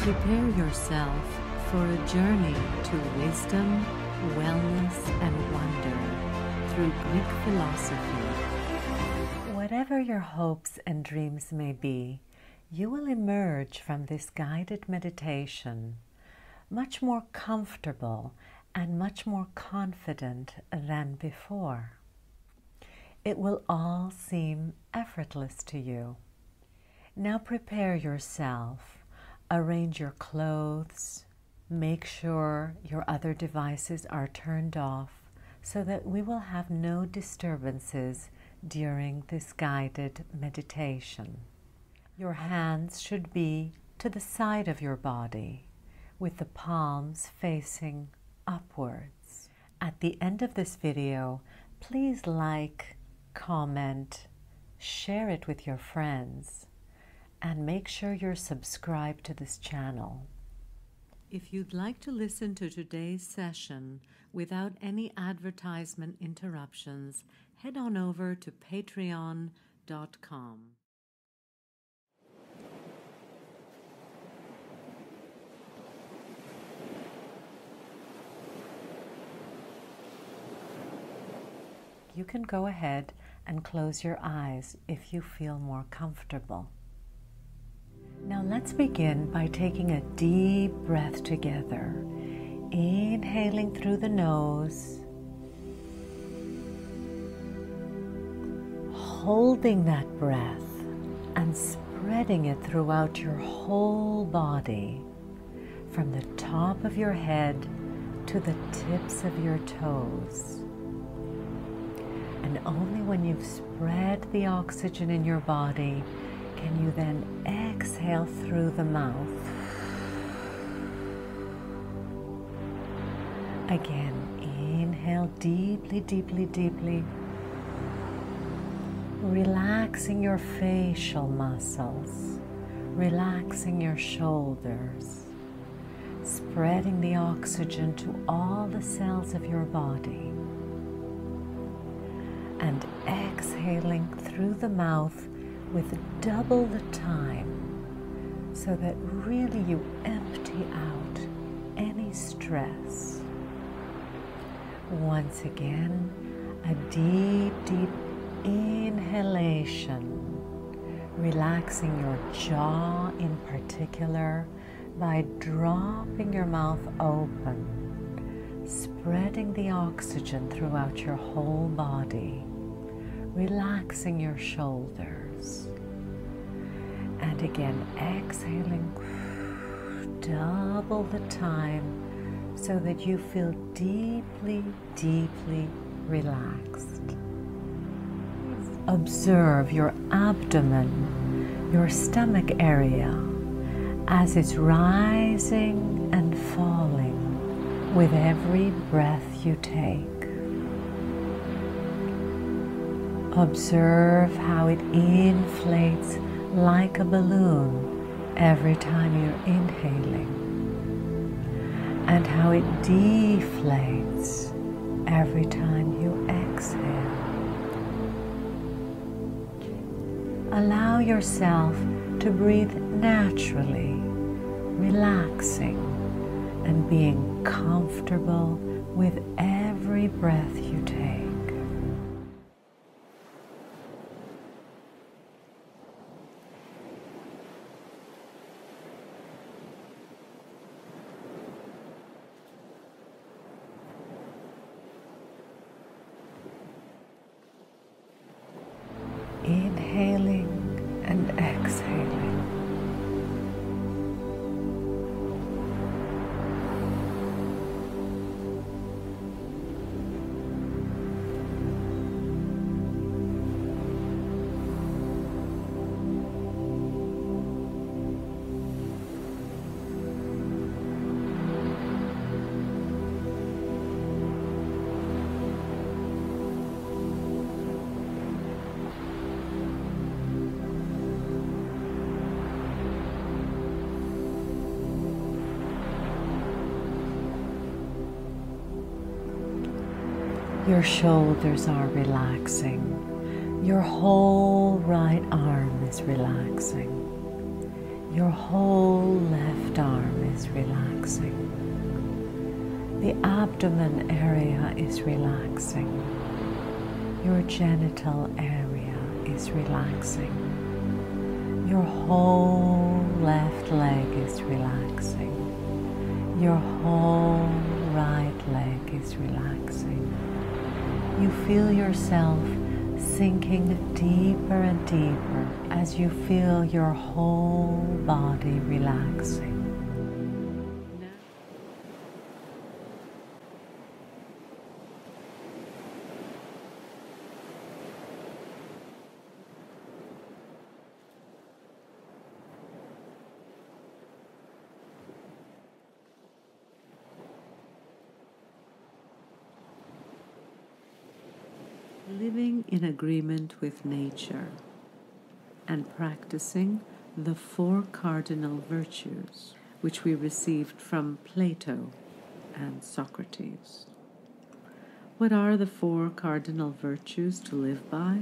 Prepare yourself for a journey to wisdom, wellness, and wonder through Greek philosophy. Whatever your hopes and dreams may be, you will emerge from this guided meditation much more comfortable and much more confident than before. It will all seem effortless to you. Now prepare yourself, arrange your clothes, make sure your other devices are turned off so that we will have no disturbances during this guided meditation. Your hands should be to the side of your body with the palms facing upwards. At the end of this video, please like, comment, share it with your friends, and make sure you're subscribed to this channel. If you'd like to listen to today's session without any advertisement interruptions, head on over to patreon.com. You can go ahead and close your eyes if you feel more comfortable. Now let's begin by taking a deep breath together. Inhaling through the nose, holding that breath and spreading it throughout your whole body, from the top of your head to the tips of your toes. And only when you've spread the oxygen in your body can you then exhale through the mouth. Again, inhale deeply, deeply, deeply. Relaxing your facial muscles, relaxing your shoulders, spreading the oxygen to all the cells of your body and exhaling through the mouth with double the time so that really you empty out any stress. Once again, a deep, deep inhalation, relaxing your jaw in particular by dropping your mouth open, spreading the oxygen throughout your whole body relaxing your And again, exhaling double the time so that you feel deeply, deeply relaxed. Observe your abdomen, your stomach area, as it's rising and falling with every breath you take. Observe how it inflates like a balloon every time you're inhaling, and how it deflates every time you exhale. Allow yourself to breathe naturally, relaxing and being comfortable with every breath you take. Your shoulders are relaxing. Your whole right arm is relaxing. Your whole left arm is relaxing. The abdomen area is relaxing. Your genital area is relaxing. Your whole left leg is relaxing. Your whole right leg is relaxing. You feel yourself sinking deeper and deeper as you feel your whole body relaxing. Living in agreement with nature and practicing the four cardinal virtues which we received from Plato and Socrates. What are the four cardinal virtues to live by?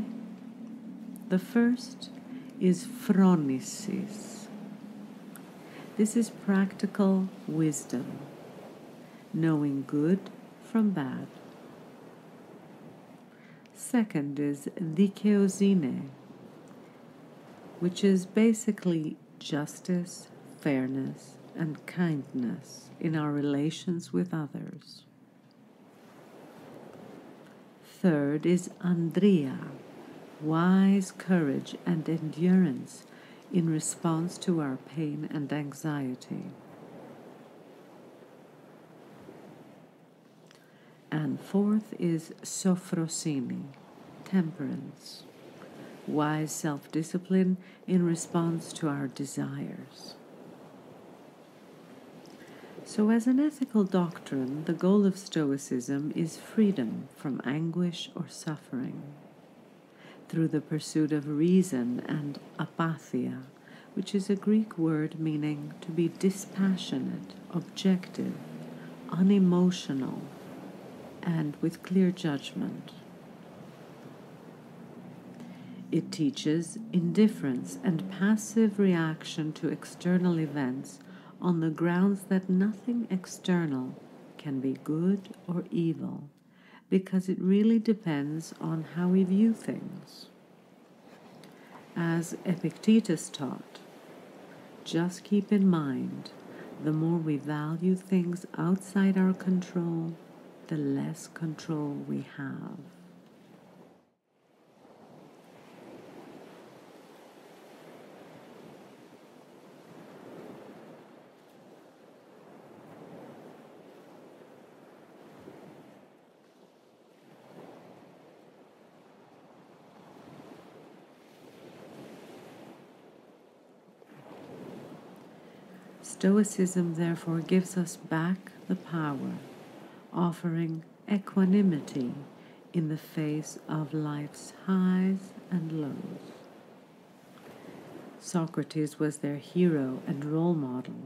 The first is phronesis. This is practical wisdom, knowing good from bad. Second is dikaiosune, which is basically justice, fairness, and kindness in our relations with others. Third is andreia, wise courage and endurance in response to our pain and anxiety. And fourth is sophrosyne, temperance, wise self discipline in response to our desires. So, as an ethical doctrine, the goal of Stoicism is freedom from anguish or suffering through the pursuit of reason and apatheia, which is a Greek word meaning to be dispassionate, objective, unemotional, and with clear judgment. It teaches indifference and passive reaction to external events on the grounds that nothing external can be good or evil, because it really depends on how we view things. As Epictetus taught, just keep in mind the more we value things outside our control, the less control we have. Stoicism therefore gives us back the power offering equanimity in the face of life's highs and lows. Socrates was their hero and role model.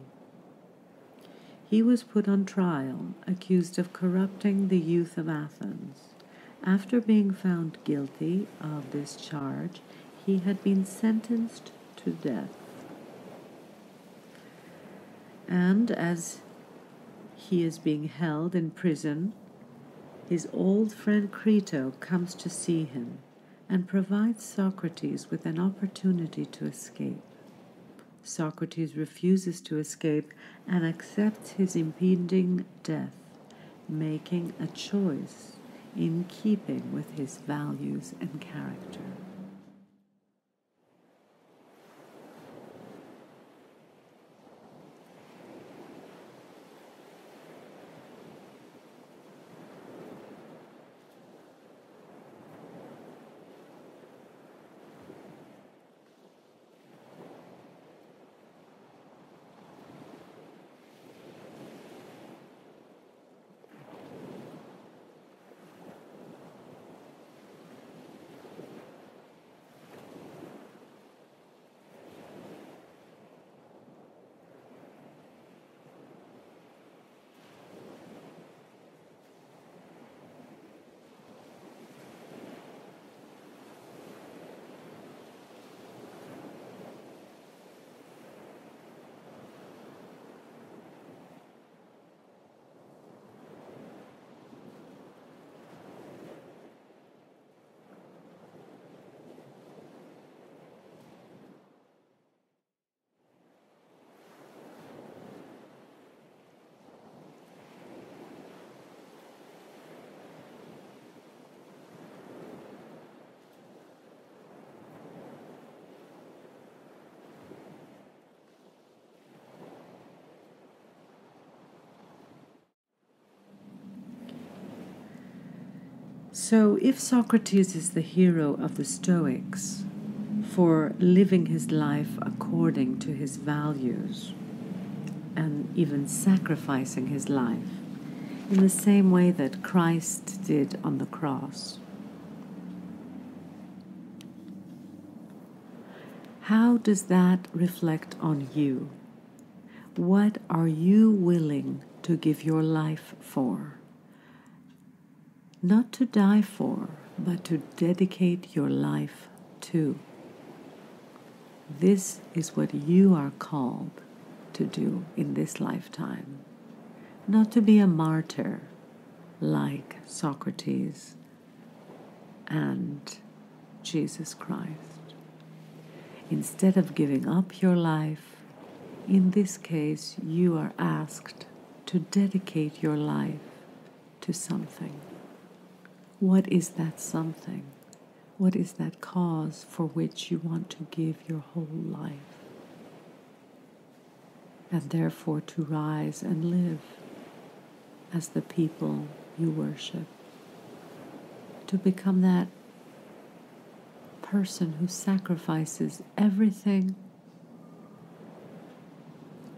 He was put on trial, accused of corrupting the youth of Athens. After being found guilty of this charge, he had been sentenced to death. And as he is being held in prison, his old friend Crito comes to see him and provides Socrates with an opportunity to escape. Socrates refuses to escape and accepts his impending death, making a choice in keeping with his values and character. So, if Socrates is the hero of the Stoics for living his life according to his values and even sacrificing his life in the same way that Christ did on the cross, how does that reflect on you? What are you willing to give your life for? Not to die for, but to dedicate your life to. This is what you are called to do in this lifetime. Not to be a martyr like Socrates and Jesus Christ. Instead of giving up your life, in this case, you are asked to dedicate your life to something. What is that something? What is that cause for which you want to give your whole life? And therefore to rise and live as the people you worship. To become that person who sacrifices everything.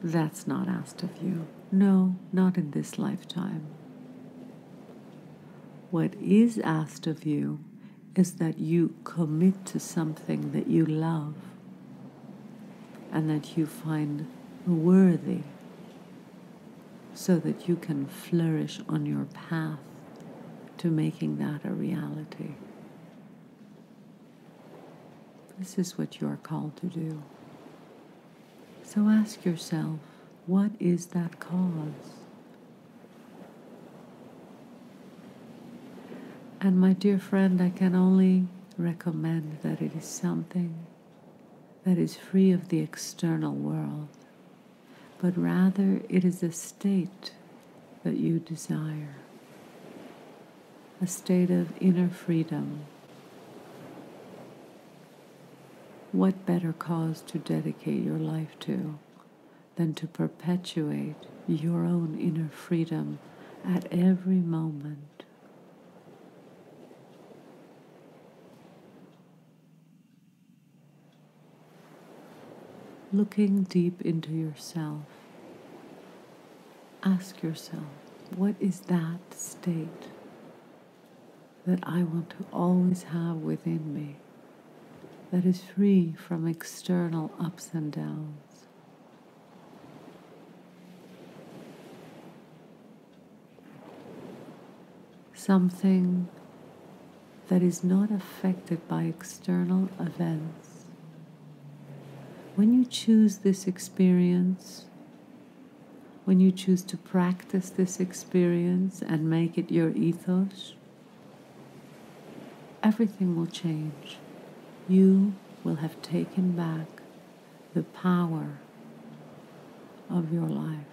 That's not asked of you. No, not in this lifetime. What is asked of you is that you commit to something that you love and that you find worthy so that you can flourish on your path to making that a reality. This is what you are called to do. So ask yourself, what is that cause? And my dear friend, I can only recommend that it is something that is free of the external world, but rather it is a state that you desire, a state of inner freedom. What better cause to dedicate your life to than to perpetuate your own inner freedom at every moment? Looking deep into yourself, ask yourself, what is that state that I want to always have within me that is free from external ups and downs? Something that is not affected by external events when you choose this experience, when you choose to practice this experience and make it your ethos, everything will change. You will have taken back the power of your life.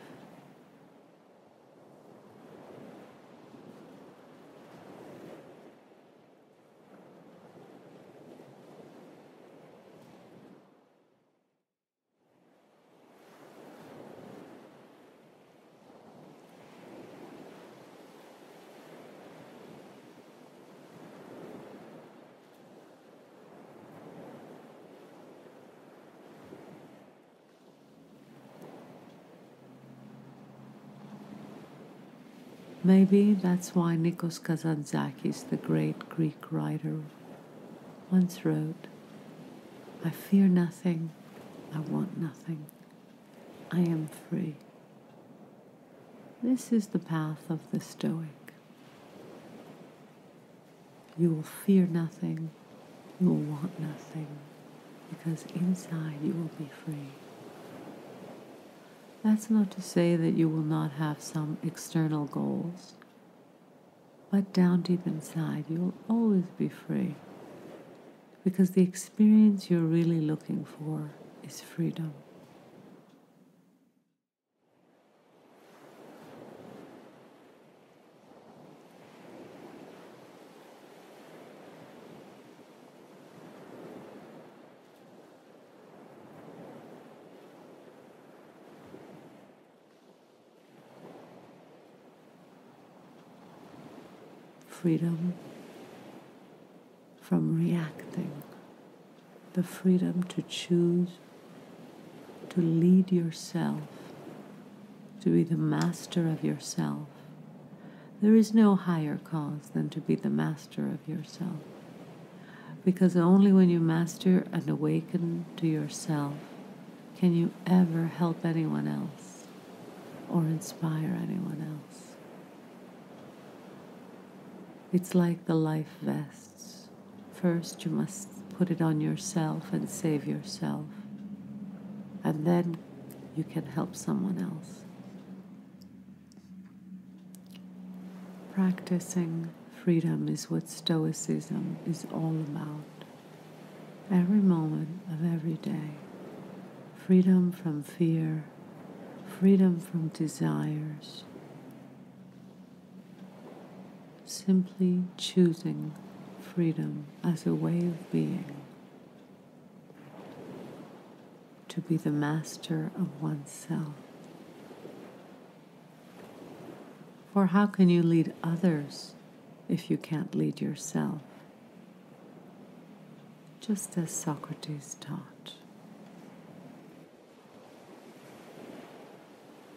Maybe that's why Nikos Kazantzakis, the great Greek writer, once wrote, I fear nothing, I want nothing, I am free. This is the path of the Stoic. You will fear nothing, you will want nothing, because inside you will be free. That's not to say that you will not have some external goals, but down deep inside, you will always be free because the experience you're really looking for is freedom. Freedom from reacting, the freedom to choose to lead yourself, to be the master of yourself. There is no higher cause than to be the master of yourself. Because only when you master and awaken to yourself can you ever help anyone else or inspire anyone else. It's like the life vests. First, you must put it on yourself and save yourself, and then you can help someone else. Practicing freedom is what Stoicism is all about. Every moment of every day. Freedom from fear, freedom from desires, simply choosing freedom as a way of being, to be the master of oneself. For how can you lead others if you can't lead yourself? Just as Socrates taught.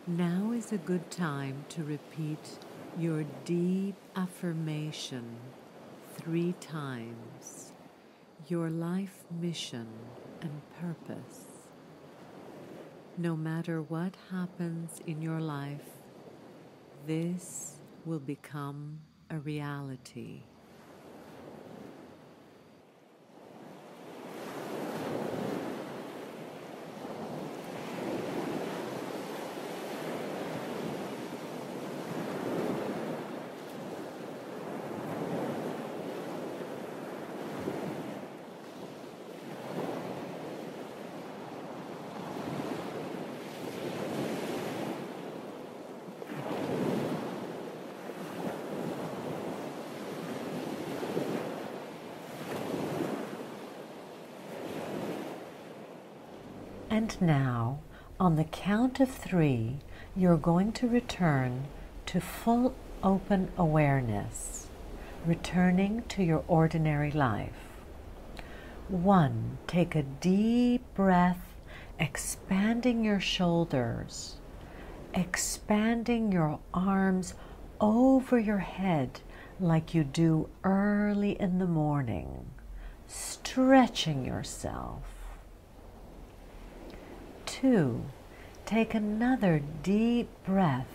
Now is a good time to repeat your deep affirmation three times, your life mission and purpose. No matter what happens in your life, this will become a reality. And now, on the count of three, you're going to return to full open awareness, returning to your ordinary life. One, take a deep breath, expanding your shoulders, expanding your arms over your head like you do early in the morning, stretching yourself two, take another deep breath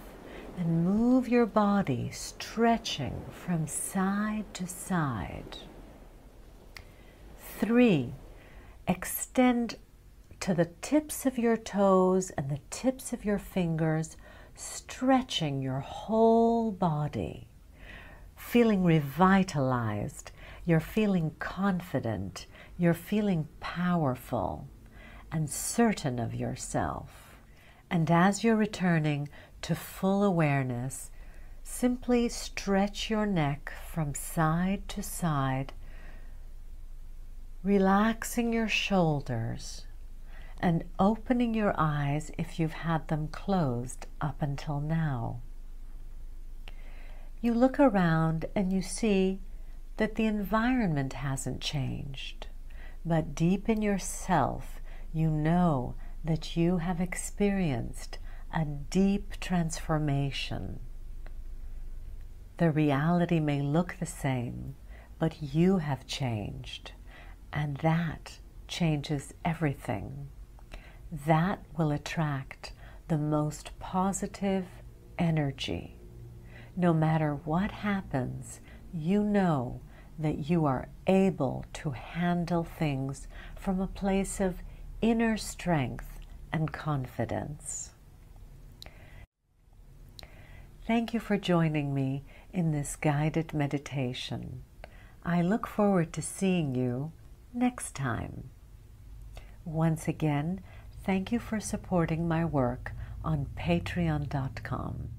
and move your body stretching from side to side. Three, extend to the tips of your toes and the tips of your fingers, stretching your whole body, feeling revitalized. You're feeling confident. You're feeling powerful and certain of yourself. And as you're returning to full awareness, simply stretch your neck from side to side, relaxing your shoulders and opening your eyes if you've had them closed up until now. You look around and you see that the environment hasn't changed, but deep in yourself you know that you have experienced a deep transformation. The reality may look the same, but you have changed, and that changes everything. That will attract the most positive energy. No matter what happens, you know that you are able to handle things from a place of inner strength and confidence. Thank you for joining me in this guided meditation. I look forward to seeing you next time. Once again, thank you for supporting my work on patreon.com.